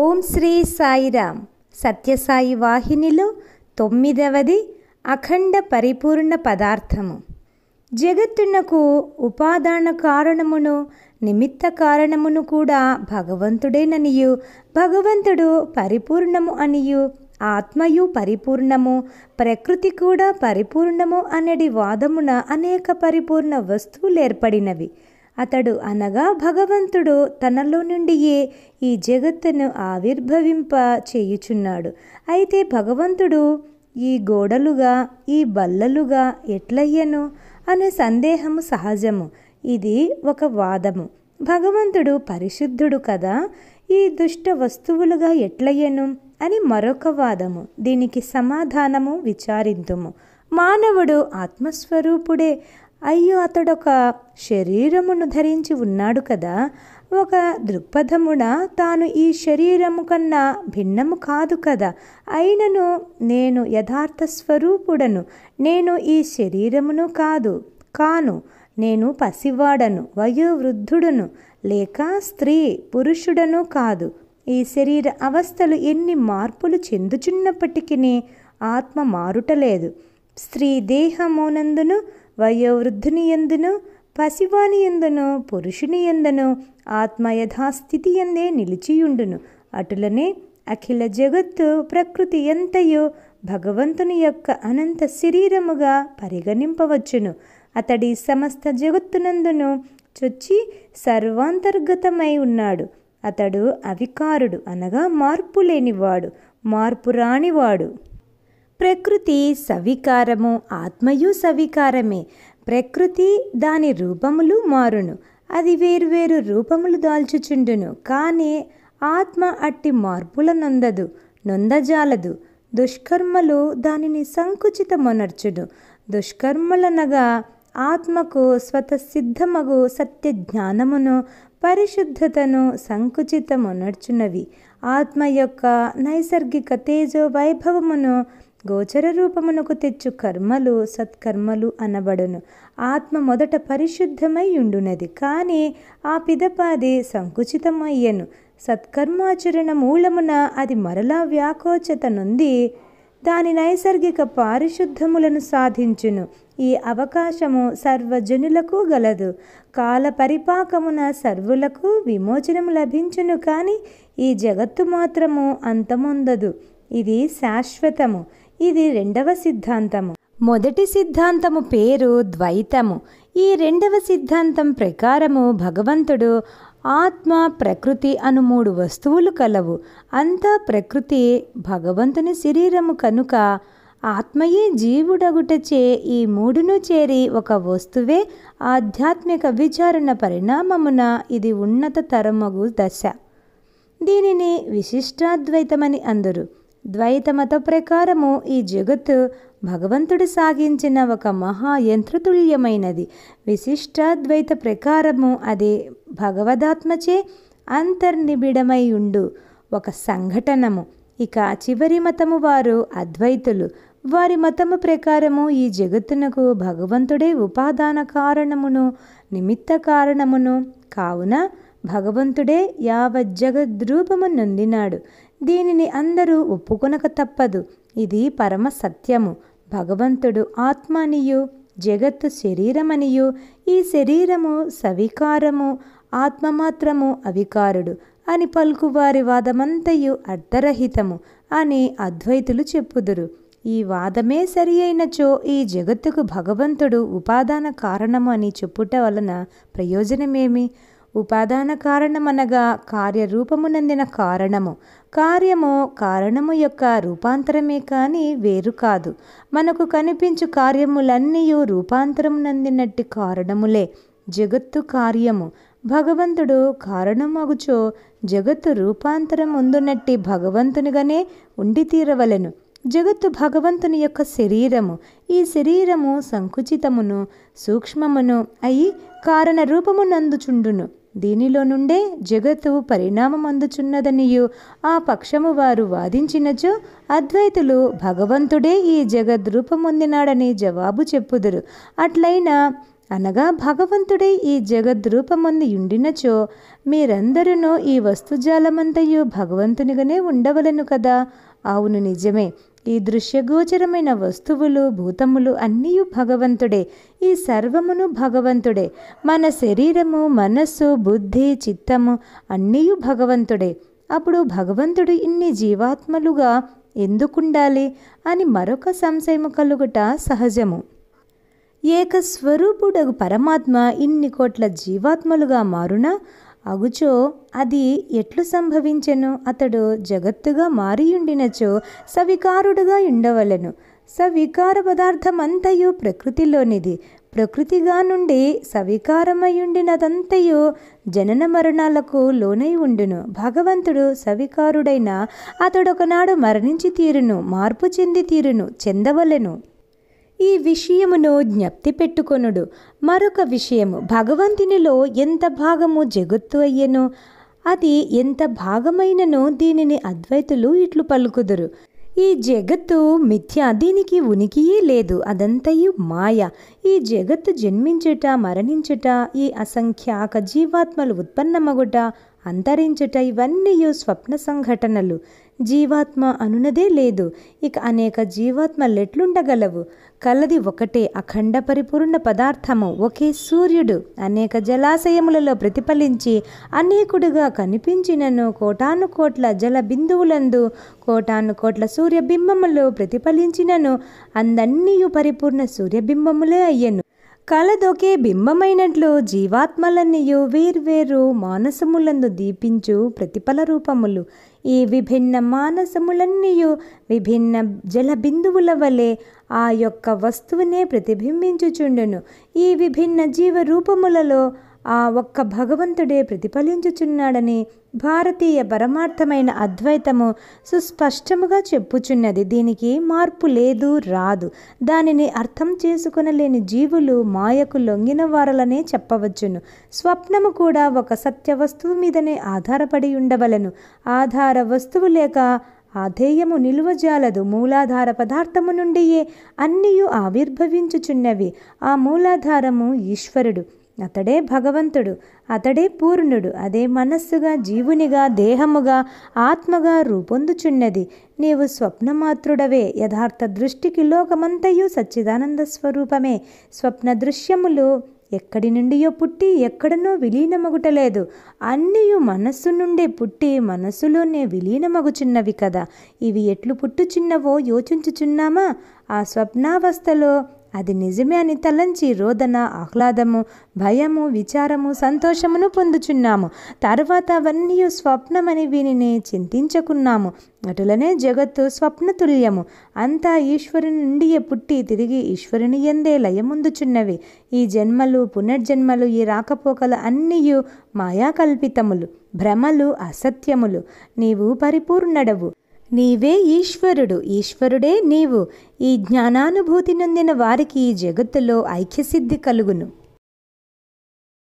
ఓం శ్రీ సాయిరామ్. సత్యసాయి వాహినిలో తొమ్మిదవది అఖండ పరిపూర్ణ పదార్థము. జగత్తునకు ఉపాదాన కారణమును నిమిత్త కారణమును కూడా భగవంతుడేననియు భగవంతుడు పరిపూర్ణము అనియు ఆత్మయు పరిపూర్ణము ప్రకృతి కూడా పరిపూర్ణము అనడి వాదమున అనేక పరిపూర్ణ వస్తువులు ఏర్పడినవి. అతడు అనగా భగవంతుడు తనలో నుండియే ఈ జగత్తును ఆవిర్భవింప చేయుచున్నాడు. అయితే భగవంతుడు ఈ గోడలుగా ఈ బల్లలుగా ఎట్లయ్యను అనే సందేహము సహజము. ఇది ఒక వాదము. భగవంతుడు పరిశుద్ధుడు కదా ఈ దుష్ట వస్తువులుగా ఎట్లయ్యను అని మరొక వాదము. దీనికి సమాధానము విచారింతుము. మానవుడు ఆత్మస్వరూపుడే అయ్యో అతడొక శరీరమును ధరించి ఉన్నాడు కదా. ఒక దృక్పథమున తాను ఈ శరీరము కన్నా భిన్నము కాదు కదా. అయినను నేను యథార్థ స్వరూపుడను. నేను ఈ శరీరమును కాదు. కాను నేను పసివాడను వయోవృద్ధుడను లేక స్త్రీ పురుషుడను కాదు. ఈ శరీర అవస్థలు ఎన్ని మార్పులు చెందుచున్నప్పటికీ ఆత్మ మారుటలేదు. స్త్రీ దేహమునందును వయోవృద్ధుని ఎందును పసివాని ఎందును పురుషుని ఎందును ఆత్మ యథాస్థితి ఎందే నిలిచియుండును. అటులనే అఖిల జగత్తు ప్రకృతి ఎంతయో భగవంతుని యొక్క అనంత శరీరముగా పరిగణింపవచ్చును. అతడి సమస్త జగత్తునందును చొచ్చి సర్వాంతర్గతమై ఉన్నాడు. అతడు అవికారుడు అనగా మార్పు లేనివాడు మార్పు రానివాడు ప్రకృతి సవికారము ఆత్మయు సవికారమే. ప్రకృతి దాని రూపములు మారును. అది వేరువేరు రూపములు దాల్చుచుండును. కానీ ఆత్మ అట్టి మార్పుల నొందదు నొందజాలదు. దుష్కర్మలు దానిని సంకుచితమొనర్చును. దుష్కర్మలనగా ఆత్మకు స్వతసిద్ధమగు సత్య జ్ఞానమును పరిశుద్ధతను సంకుచితమునర్చునవి. ఆత్మ యొక్క నైసర్గిక తేజో వైభవమును గోచర రూపమునకు తెచ్చు కర్మలు సత్కర్మలు అనబడును. ఆత్మ మొదట పరిశుద్ధమై ఉండునది కానీ ఆ పిదపాది సంకుచితమయ్యను. సత్కర్మాచరణ మూలమున అది మరలా వ్యాకోచత నుండి దాని నైసర్గిక పారిశుద్ధములను సాధించును. ఈ అవకాశము సర్వజనులకు గలదు. కాల పరిపాకమున సర్వులకు విమోచనము లభించును కానీ ఈ జగత్తు మాత్రము అంతముందదు. ఇది శాశ్వతము. ఇది రెండవ సిద్ధాంతము. మొదటి సిద్ధాంతము పేరు ద్వైతము. ఈ రెండవ సిద్ధాంతం ప్రకారము భగవంతుడు ఆత్మ ప్రకృతి అను మూడు వస్తువులు కలవు. అంతా ప్రకృతి భగవంతుని శరీరము కనుక ఆత్మయే జీవుడగుటచే ఈ మూడును చేరి ఒక వస్తువే ఆధ్యాత్మిక విచారణ పరిణామమున ఇది ఉన్నత తరమగు దశ. దీనిని విశిష్టాద్వైతమని అందరు. ద్వైతమత ప్రకారము ఈ జగత్తు భగవంతుడు సాగించిన ఒక మహాయంత్రతుల్యమైనది విశిష్టాద్వైత ప్రకారము అది భగవదాత్మచే అంతర్నిబిడమై ఉండు ఒక సంఘటనము. ఇక చివరి మతము వారు అద్వైతులు. వారి మతము ప్రకారము ఈ జగత్తునకు భగవంతుడే ఉపాదాన కారణమును నిమిత్త కారణమును కావున భగవంతుడే యావజ్జగద్రూపము నొందినాడు. దీనిని అందరూ ఒప్పుకొనక తప్పదు. ఇది పరమ సత్యము. భగవంతుడు ఆత్మనియు జగత్తు శరీరమనియు. ఈ శరీరము సవికారము ఆత్మ మాత్రము అవికారుడు అని పలుకువారి వాదమంతయు అర్ధరహితము అని అద్వైతులు చెప్పుదురు. ఈ వాదమే సరి అయినచో ఈ జగత్తుకు భగవంతుడు ఉపాదాన కారణము అని చెప్పుట వలన ప్రయోజనమేమి? ఉపాదాన కారణమనగా కార్యరూపమునందిన కారణము. కార్యము కారణము యొక్క రూపాంతరమే కానీ వేరు కాదు. మనకు కనిపించు కార్యములన్నీ రూపాంతరమునందినట్టి కారణములే. జగత్తు కార్యము. భగవంతుడు కారణమగుచో జగత్తు రూపాంతరం ఉందునట్టి భగవంతునిగానే ఉండి తీరవలెను జగత్తు భగవంతుని యొక్క శరీరము. ఈ శరీరము సంకుచితమును సూక్ష్మమును అయి కారణ రూపమునందుచుండును దీనిలో నుండే జగత్తు పరిణామం అందుచున్నదనియు ఆ పక్షము వారు వాదించినచో అద్వైతులు భగవంతుడే ఈ జగద్రూపమొందినాడని జవాబు చెప్పుదురు. అట్లయినా అనగా భగవంతుడే ఈ జగద్రూపమందు ఉండినచో మీరందరూ ఈ వస్తుజాలమంతయు భగవంతునిగానే ఉండవలను కదా? అవును నిజమే. ఈ దృశ్యగోచరమైన వస్తువులు భూతములు అన్నీ భగవంతుడే. ఈ సర్వమును భగవంతుడే. మన శరీరము మనస్సు బుద్ధి చిత్తము అన్నీ భగవంతుడే. అప్పుడు భగవంతుడు ఇన్ని జీవాత్మలుగా ఎందుకుండాలి అని మరొక సంశయము కలుగుట సహజము. ఏకస్వరూపుడగు పరమాత్మ ఇన్ని కోట్ల జీవాత్మలుగా మారునా? అగుచో అది ఎట్లు సంభవించెను? అతడు జగత్తుగా మారియుండినచో సవికారుడుగా ఉండవలెను సవికార పదార్థమంతయు ప్రకృతిలోనిది. ప్రకృతిగా నుండి సవికారమయుండినదంతయు జనన మరణాలకు లోనై ఉండును. భగవంతుడు సవికారుడైన అతడొకనాడు మరణించి తీరును మార్పు చెంది తీరును చెందవలెను. ఈ విషయమును జ్ఞప్తి పెట్టుకొనుడు. మరొక విషయము భగవంతునిలో ఎంత భాగము జగత్తు అయ్యెను? అది ఎంత భాగమైనను దీనిని అద్వైతులు ఇట్లు పలుకుదురు. ఈ జగత్తు మిథ్య దీనికి ఉనికియే లేదు అదంతయు మాయ. ఈ జగత్తు జన్మించుట మరణించుట ఈ అసంఖ్యాక జీవాత్మలు ఉత్పన్నమగుట అంతరించుట ఇవన్నీ స్వప్న సంఘటనలు. జీవాత్మ అనునదే లేదు. ఇక అనేక జీవాత్మలెట్లుండగలవు కలది ఒకటే అఖండ పరిపూర్ణ పదార్థము. ఒకే సూర్యుడు అనేక జలాశయములలో ప్రతిఫలించి అనేకుడుగా కనిపించినను కోటాను కోట్ల జల బిందువులందు కోటాను కోట్ల సూర్యబింబములు ప్రతిఫలించినను అందన్నీయు పరిపూర్ణ సూర్యబింబములే అయ్యను. కలదొకే బింబమైనట్లు జీవాత్మలన్నీయు వేర్వేరు మానసములందు దీపించు ప్రతిఫల రూపములు. ఈ విభిన్న మానసములన్నీయు విభిన్న జల బిందువుల వలె ఆ యొక్క వస్తువునే ప్రతిబింబించుచుండును. ఈ విభిన్న జీవ రూపములలో ఆ ఒక్క భగవంతుడే ప్రతిఫలించుచున్నాడని భారతీయ పరమార్థమైన అద్వైతము సుస్పష్టముగా చెప్పుచున్నది. దీనికి మార్పు లేదు రాదు. దానిని అర్థం చేసుకునలేని జీవులు మాయకు లొంగిన వారలనే చెప్పవచ్చును. స్వప్నము కూడా ఒక సత్య వస్తువు మీదనే ఆధారపడి ఉండవలను. ఆధార వస్తువు లేక ఆధేయము నిలువజాలదు. మూలాధార పదార్థము నుండియే అన్నీయు ఆవిర్భవించుచున్నవి. ఆ మూలాధారము ఈశ్వరుడు. అతడే భగవంతుడు అతడే పూర్ణుడు. అదే మనస్సుగా జీవునిగా దేహముగా ఆత్మగా రూపొందుచున్నది. నీవు స్వప్నమాత్రుడవే. యథార్థ దృష్టికి లోకమంతయు సచ్చిదానంద స్వరూపమే. స్వప్న దృశ్యములు ఎక్కడి నుండియో పుట్టి ఎక్కడనో విలీనమగుటలేదు. అన్నీయు మనస్సు నుండే పుట్టి మనస్సులోనే విలీనమగుచున్నవి కదా. ఇవి ఎట్లు పుట్టుచున్నవో యోచించుచున్నామా? ఆ స్వప్నావస్థలో అది నిజమే అని తలంచి రోదన ఆహ్లాదము భయము విచారము సంతోషమును పొందుచున్నాము. తర్వాత అవన్నీ స్వప్నమని వీనిని చింతించకున్నాము. అటులనే జగత్తు స్వప్నతుల్యము. అంతా ఈశ్వరుని నుండియే పుట్టి తిరిగి ఈశ్వరుని ఎందే లయముందుచున్నవి. ఈ జన్మలు పునర్జన్మలు ఈ రాకపోకలు అన్నీయు మాయాకల్పితములు భ్రమలు అసత్యములు. నీవు పరిపూర్ణడవు. నీవే ఈశ్వరుడు ఈశ్వరుడే నీవు. ఈ జ్ఞానానుభూతి నొందిన వారికి ఈ జగత్తులో ఐక్యసిద్ధి కలుగును.